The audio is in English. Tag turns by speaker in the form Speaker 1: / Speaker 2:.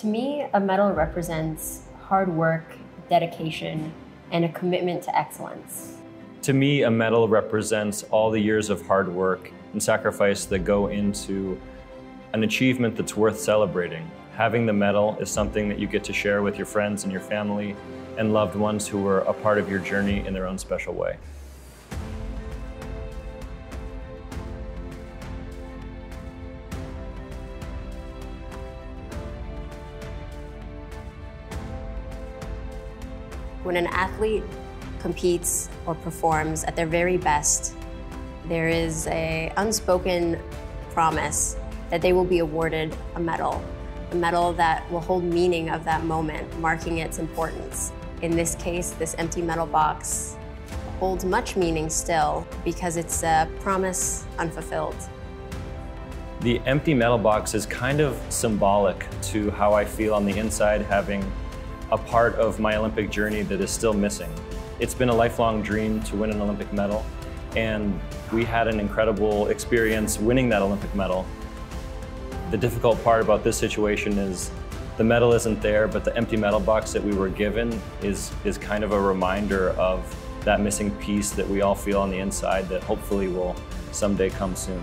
Speaker 1: To me, a medal represents hard work, dedication, and a commitment to excellence.
Speaker 2: To me, a medal represents all the years of hard work and sacrifice that go into an achievement that's worth celebrating. Having the medal is something that you get to share with your friends and your family and loved ones who were a part of your journey in their own special way.
Speaker 1: When an athlete competes or performs at their very best, there is a unspoken promise that they will be awarded a medal, a medal that will hold meaning of that moment, marking its importance. In this case, this empty medal box holds much meaning still because it's a promise unfulfilled.
Speaker 2: The empty medal box is kind of symbolic to how I feel on the inside having a part of my Olympic journey that is still missing. It's been a lifelong dream to win an Olympic medal, and we had an incredible experience winning that Olympic medal. The difficult part about this situation is the medal isn't there, but the empty medal box that we were given is, is kind of a reminder of that missing piece that we all feel on the inside that hopefully will someday come soon.